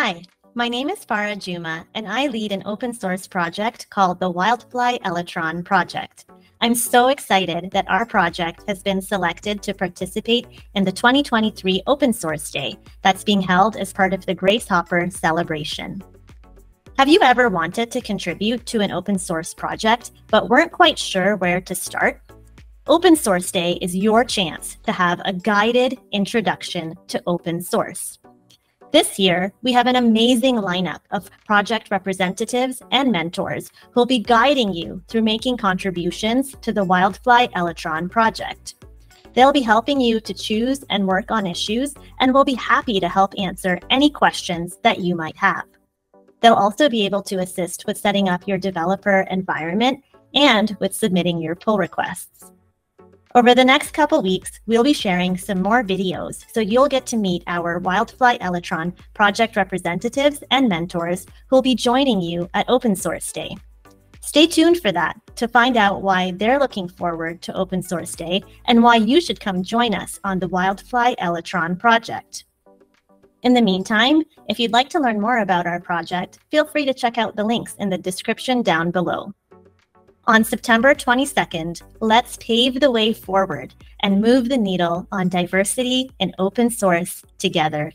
Hi, my name is Farah Juma, and I lead an open source project called the Wildfly Elytron Project. I'm so excited that our project has been selected to participate in the 2023 Open Source Day that's being held as part of the Grace Hopper celebration. Have you ever wanted to contribute to an open source project but weren't quite sure where to start? Open Source Day is your chance to have a guided introduction to open source. This year, we have an amazing lineup of project representatives and mentors who will be guiding you through making contributions to the Wildfly Elytron project. They'll be helping you to choose and work on issues and will be happy to help answer any questions that you might have. They'll also be able to assist with setting up your developer environment and with submitting your pull requests. Over the next couple weeks, we'll be sharing some more videos, so you'll get to meet our Wildfly Elytron project representatives and mentors who'll be joining you at Open Source Day. Stay tuned for that to find out why they're looking forward to Open Source Day and why you should come join us on the Wildfly Elytron project. In the meantime, if you'd like to learn more about our project, feel free to check out the links in the description down below. On September 22nd, let's pave the way forward and move the needle on diversity and open source together.